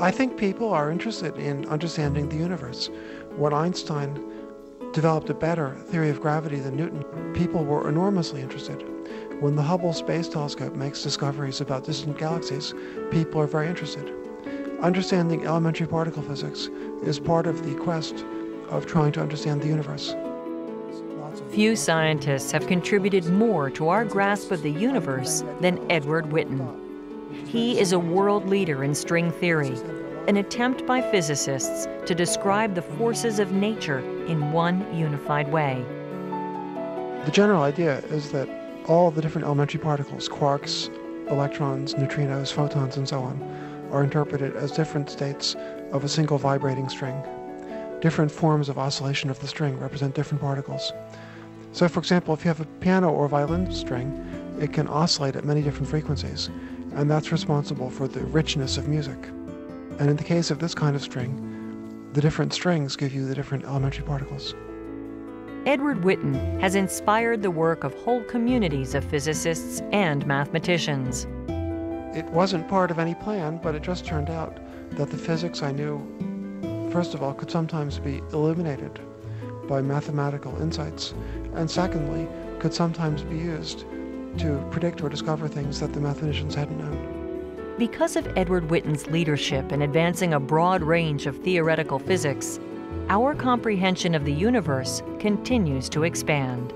I think people are interested in understanding the universe. When Einstein developed a better theory of gravity than Newton, people were enormously interested. When the Hubble Space Telescope makes discoveries about distant galaxies, people are very interested. Understanding elementary particle physics is part of the quest of trying to understand the universe. Few scientists have contributed more to our grasp of the universe than Edward Witten. He is a world leader in string theory, an attempt by physicists to describe the forces of nature in one unified way. The general idea is that all the different elementary particles, quarks, electrons, neutrinos, photons, and so on, are interpreted as different states of a single vibrating string. Different forms of oscillation of the string represent different particles. So, for example, if you have a piano or violin string, it can oscillate at many different frequencies, and that's responsible for the richness of music. And in the case of this kind of string, the different strings give you the different elementary particles. Edward Witten has inspired the work of whole communities of physicists and mathematicians. It wasn't part of any plan, but it just turned out that the physics I knew, first of all, could sometimes be illuminated by mathematical insights, and secondly, could sometimes be used to predict or discover things that the mathematicians hadn't known. Because of Edward Witten's leadership in advancing a broad range of theoretical physics, our comprehension of the universe continues to expand.